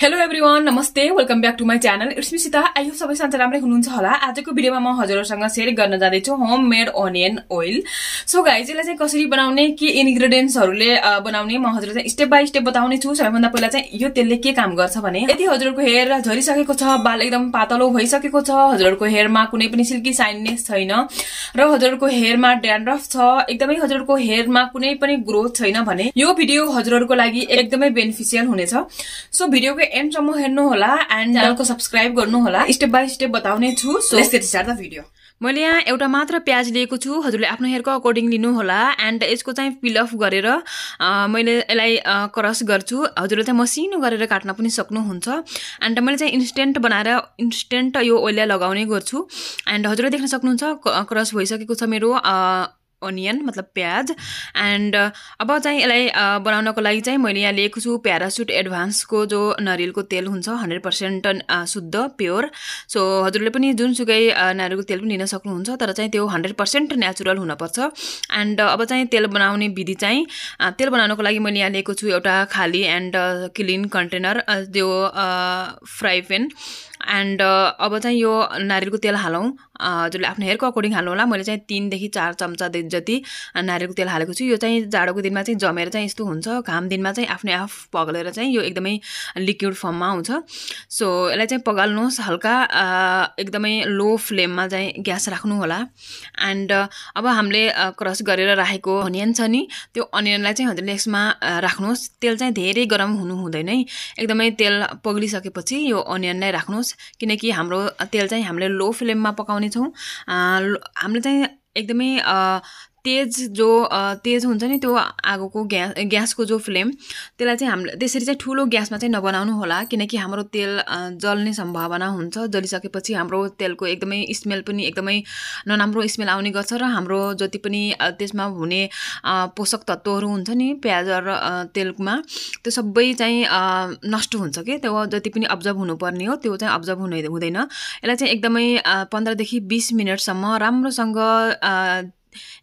Hello every one नमस्ते welcome back to my channel it's आइयो सबै सन्चै राम्रै हुनुहुन्छ होला। आजको भिडियोमा म हजुरहरूसँग सेयर गर्न जाँदैछु homemade onion oil so guys यसलाई चाहिँ कसरी बनाउने के इन्ग्रेडियन्ट्सहरूले बनाउने म हजुरलाई चाहिँ स्टेप बाई स्टेप बताउने छु। सबैभन्दा पहिला चाहिँ यो तेलले के काम गर्छ भने यदि हजुरहरूको हेयर झरिसकेको छ बाल एकदम पातलो भइसकेको छ हजुरहरूको हेयरमा कुनै पनि सिल्की साइननेस छैन र हजुरहरूको हेयरमा ड्यान्ड्रफ छ एकदमै हजुरहरूको हेयरमा कुनै पनि ग्रोथ छैन भने यो भिडियो हजुरहरूको लागि एकदमै बेनिफिसियल हुनेछ। सो भिडियोको एन्डसम्म हेर्नुहोला एन्ड च्यानलको सब्सक्राइब गर्नुहोला स्टेप बाई स्टेप बताउने छु सो द भिडियो मैले यहाँ एउटा मात्र प्याज लिएको छु हजुरले आफ्नो हेयरको अकर्डिङ लिनुहोला एन्ड यसको चाहिँ पिल अफ गरेर मैले यसलाई क्रस गर्छु। हजुरले चाहिँ मसिनो गरेर काट्न पनि सक्नुहुन्छ एन्ड मैले चाहिँ इन्स्टेन्ट बनाएर इन्स्टेन्ट यो ओइललाई लगाउने गर्छु। एन्ड हजुरले देख्न सक्नुहुन्छ क्रस भइसकेको छ मेरो अनियन मतलब प्याज एन्ड अब चाहिँ यसलाई बनाउनको लागि चाहिँ मैले यहाँ लिएको छु प्यारासुट एडभान्सको जो नरियलको तेल हुन्छ हन्ड्रेड पर्सेन्ट शुद्ध प्योर। सो हजुरले पनि जुनसुकै नारियलको तेल पनि लिन सक्नुहुन्छ तर चाहिँ त्यो हन्ड्रेड पर्सेन्ट नेचुरल हुनपर्छ। एन्ड अब चाहिँ तेल बनाउने विधि चाहिँ तेल बनाउनको लागि मैले यहाँ लिएको छु एउटा खाली एन्ड क्लिन कन्टेनर त्यो फ्राई पेन एन्ड अब चाहिँ यो नारियलको तेल हालौँ। हजुरले आफ्नो हेयरको अकर्डिङ हाल्नु होला। मैले चाहिँ तिनदेखि चार चम्चा जति नारियलको तेल हालेको छु। यो चाहिँ जाडोको दिनमा चाहिँ जमेर चाहिँ यस्तो हुन्छ। घाम दिनमा चाहिँ आफ्नै आफ पगालेर चाहिँ यो एकदमै लिक्विड फर्ममा हुन्छ सो यसलाई चाहिँ पगाल्नुहोस्। हल्का एकदमै लो फ्लेममा चाहिँ ग्यास राख्नु होला। एन्ड अब हामीले क्रस गरेर राखेको अनियन छ नि त्यो अनियनलाई चाहिँ हजुरले यसमा राख्नुहोस्। तेल चाहिँ धेरै गरम हुनु हुँदैन है। एकदमै तेल पग्लिसकेपछि यो अनियनलाई राख्नुहोस्। किनकि हाम्रो तेल चाहिँ हामीले लो फ्लेममा पकाउने छौँ। हामीले चाहिँ एकदमै तेज जो तेज हुन्छ नि त्यो आगोको ग्यास ग्यासको जो फ्लेम त्यसलाई चाहिँ हामीले त्यसरी चाहिँ ठुलो ग्यासमा चाहिँ नबनाउनु होला किनकि हाम्रो तेल जल्ने सम्भावना हुन्छ। जलिसकेपछि हाम्रो तेलको एकदमै स्मेल पनि एकदमै नराम्रो स्मेल आउने गर्छ र हाम्रो जति पनि त्यसमा हुने पोषक तत्त्वहरू हुन्छ नि प्याज र तेलमा त्यो सबै चाहिँ नष्ट हुन्छ कि? त्यो जति पनि अब्जर्भ हुनुपर्ने हो त्यो चाहिँ अब्जर्भ हुने हुँदैन। यसलाई चाहिँ एकदमै पन्ध्रदेखि बिस मिनटसम्म राम्रोसँग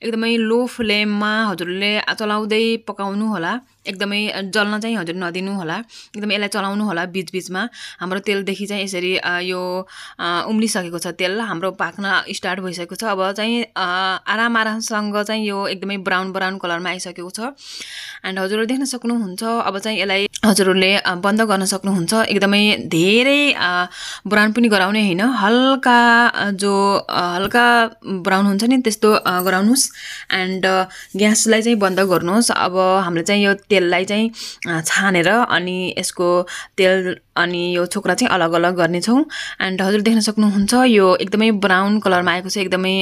एकदमै लो फ्लेममा हजुरले चलाउँदै पकाउनु होला। एकदमै जल्न चाहिँ हजुर नदिनु होला। एकदमै यसलाई चलाउनु होला बिचबिचमा। हाम्रो तेलदेखि चाहिँ यसरी यो उम्लिसकेको छ तेल। हाम्रो पाक्न स्टार्ट भइसकेको छ। अब चाहिँ आराम आरामसँग चाहिँ यो एकदमै ब्राउन ब्राउन कलरमा आइसकेको छ। एन्ड हजुरहरूले देख्न सक्नुहुन्छ अब चाहिँ यसलाई हजुरहरूले बन्द गर्न सक्नुहुन्छ। एकदमै धेरै ब्राउन पनि गराउने होइन। हल्का जो हल्का ब्राउन हुन्छ नि त्यस्तो गराउनुहोस्। एन्ड ग्यासलाई चाहिँ बन्द गर्नुहोस्। अब हामीले चाहिँ यो तेललाई चाहिँ छानेर अनि यसको तेल अनि यो छोक्रा चाहिँ अलग अलग गर्नेछौँ। एन्ड हजुर देख्न सक्नुहुन्छ यो एकदमै ब्राउन कलरमा आएको छ एकदमै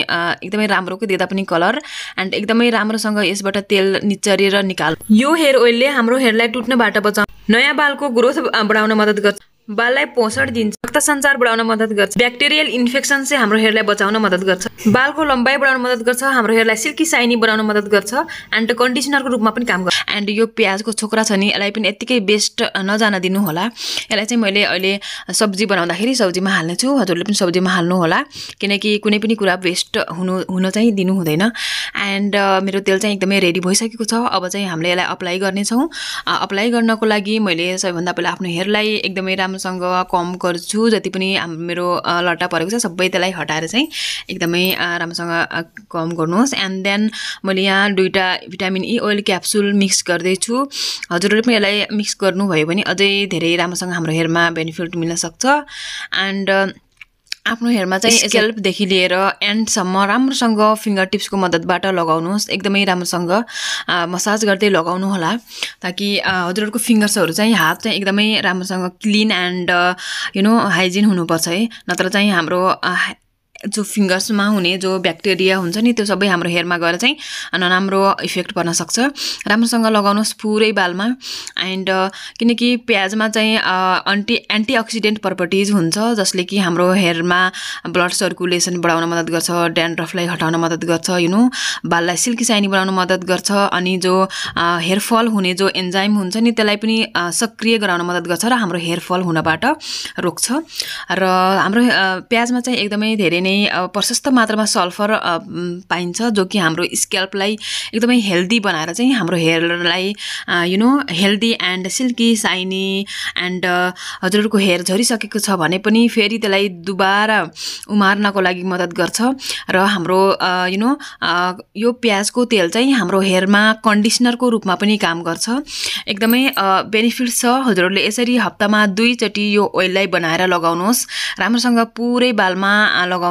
एकदमै राम्रोको देख्दा पनि कलर। एन्ड एकदमै राम्रोसँग यसबाट तेल निचरेर निकाल। यो हेयर ओइलले हाम्रो हेयरलाई टुट्नबाट बचाउ नयाँ बालको ग्रोथ बढाउन मद्दत गर्छ। बाललाई पोषण दिन्छ। रक्त सञ्चार बढाउन मद्दत गर्छ। ब्याक्टेरियल इन्फेक्सन चाहिँ हाम्रो हेयरलाई बचाउन मद्दत गर्छ। बालको लम्बाइ बढाउन मद्दत गर्छ हाम्रो हेयरलाई सिल्की साइनी बनाउन मद्दत गर्छ एन्ड कन्डिसनरको रूपमा पनि काम गर्छ। एन्ड यो प्याजको छोक्रा छ नि यसलाई पनि यत्तिकै बेस्ट नजान दिनु होला यसलाई चाहिँ मैले अहिले सब्जी बनाउँदाखेरि सब्जीमा हाल्ने छु हजुरले पनि सब्जीमा हाल्नु होला किनकि कुनै पनि कुरा वेस्ट हुनु हुन चाहिँ दिनु हुँदैन। एन्ड मेरो तेल चाहिँ एकदमै रेडी भइसकेको छ। अब चाहिँ हामीले यसलाई अप्लाई गर्नेछौँ। अप्लाई गर्नको लागि मैले सबैभन्दा पहिला आफ्नो हेयरलाई एकदमै राम्रोसँग कम गर्छु जति पनि मेरो लट्टा परेको छ सबै त्यसलाई हटाएर चाहिँ एकदमै राम्रोसँग कम गर्नुहोस्। एन्ड देन मैले यहाँ दुइटा vitamin E oil capsule mix गर्दैछु। हजुरहरूले पनि यसलाई मिक्स गर्नुभयो भने अझै धेरै राम्रोसँग हाम्रो हेयरमा बेनिफिट मिल्न सक्छ। एन्ड आफ्नो हेयरमा चाहिँ स्केल्पदेखि लिएर एन्डसम्म राम्रोसँग फिङ्गर टिप्सको मद्दतबाट लगाउनुहोस्। एकदमै राम्रोसँग मसाज गर्दै लगाउनु होला। ताकि हजुरहरूको फिङ्गर्सहरू चाहिँ हात चाहिँ एकदमै राम्रोसँग clean and you know hygiene हुनुपर्छ है। नत्र चाहिँ हाम्रो जो फिङ्गर्समा हुने जो ब्याक्टेरिया हुन्छ नि त्यो सबै हाम्रो हेयरमा गएर चाहिँ नराम्रो इफेक्ट पर्न सक्छ। राम्रोसँग लगाउनुहोस् पुरै बालमा। एन्ड किनकि प्याजमा चाहिँ अन्टी एन्टिअक्सिडेन्ट प्रपर्टिज हुन्छ जसले कि हाम्रो हेयरमा ब्लड सर्कुलेसन बढाउन मद्दत गर्छ ड्यान्ड्रफलाई हटाउन मद्दत गर्छ यु नो बाललाई सिल्की साइनी बनाउन मद्दत गर्छ अनि जो हेयरफल हुने जो एन्जाइम हुन्छ नि त्यसलाई पनि सक्रिय गराउन मद्दत गर्छ र हाम्रो हेयरफल हुनबाट रोक्छ। र हाम्रो प्याजमा चाहिँ एकदमै धेरै नै प्रशस्त मात्रामा सल्फर पाइन्छ जो कि हाम्रो स्क्याल्पलाई एकदमै हेल्दी बनाएर चाहिँ हाम्रो हेयरलाई you know healthy and silky shiny and हजुरहरूको हेयर झरिसकेको छ भने पनि फेरि त्यसलाई दुबारा उमार्नको लागि मद्दत गर्छ। र हाम्रो यु नो यो प्याजको तेल चाहिँ हाम्रो हेयरमा कन्डिसनरको रूपमा पनि काम गर्छ। एकदमै बेनिफिट्स छ। हजुरहरूले यसरी हप्तामा दुईचोटि यो ओइललाई बनाएर लगाउनुहोस्। राम्रोसँग पुरै बालमा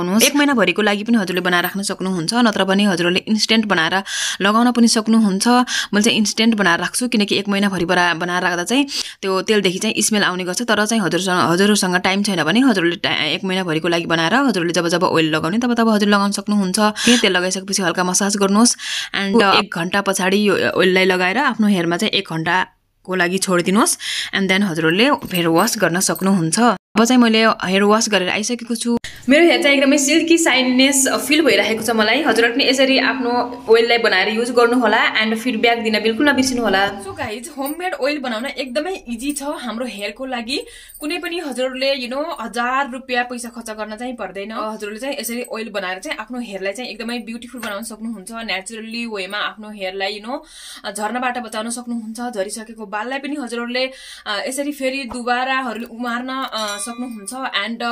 लगाउनुहोस् एक महिनाभरिको लागि पनि हजुरले बनाएर राख्न सक्नुहुन्छ नत्र भने हजुरहरूले इन्स्टेन्ट बनाएर लगाउन पनि सक्नुहुन्छ। मैले चाहिँ इन्स्टेन्ट बनाएर राख्छु किनकि एक महिनाभरि बना बनाएर राख्दा चाहिँ त्यो तेलदेखि चाहिँ स्मेल आउने गर्छ। तर चाहिँ हजुरसँग हजुरहरूसँग टाइम छैन भने हजुरले एक महिनाभरिको लागि बनाएर हजुरले जब जब ओइल लगाउने तब तब हजुर लगाउन सक्नुहुन्छ। त्यही तेल लगाइसकेपछि हल्का मसाज गर्नुहोस्। एन्ड एक घन्टा पछाडि यो ओइललाई लगाएर आफ्नो हेयरमा चाहिँ एक घन्टाको लागि छोडिदिनुहोस्। एन्ड देन हजुरहरूले फेयर वास गर्न सक्नुहुन्छ। अब चाहिँ मैले हेयर वास गरेर आइसकेको छु। मेरो हेयर चाहिँ एकदमै सिल्की साइननेस फिल भइरहेको छ मलाई। हजुरहरूले पनि यसरी आफ्नो ओइललाई बनाएर युज गर्नुहोला एन्ड फिडब्याक दिन बिल्कुल नबिर्सिनु होला सो गाइज होममेड ओइल बनाउन एकदमै इजी छ हाम्रो हेयरको लागि। कुनै पनि हजुरहरूले यु नो हजार रुपियाँ पैसा खर्च गर्न चाहिँ पर्दैन। हजुरले चाहिँ यसरी ओइल बनाएर चाहिँ आफ्नो हेयरलाई चाहिँ एकदमै ब्युटिफुल बनाउन सक्नुहुन्छ। नेचुरली वेमा आफ्नो हेयरलाई यु नो झर्नाबाट बचाउन सक्नुहुन्छ। झरिसकेको बाललाई पनि हजुरहरूले यसरी फेरि दुबाराहरूले उमार्न सक्नुहुन्छ एन्ड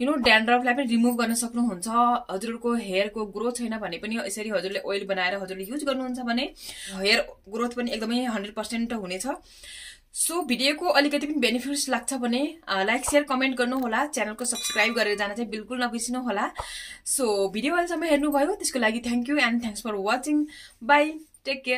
यु नो ड्यान्ड्रफलाई पनि रिमुभ गर्न सक्नुहुन्छ। हजुरको हेयरको ग्रोथ छैन भने पनि यसरी हजुरले ओइल बनाएर हजुरले युज गर्नुहुन्छ भने हेयर ग्रोथ पनि एकदमै हन्ड्रेड पर्सेन्ट हुनेछ। सो भिडियोको अलिकति पनि बेनिफिट्स लाग्छ भने लाइक सेयर कमेन्ट गर्नुहोला। च्यानलको सब्सक्राइब गरेर जान चाहिँ बिल्कुल नबिर्सिनु होला सो भिडियो अहिलेसम्म हेर्नुभयो त्यसको लागि thank you and thanks for watching bye take care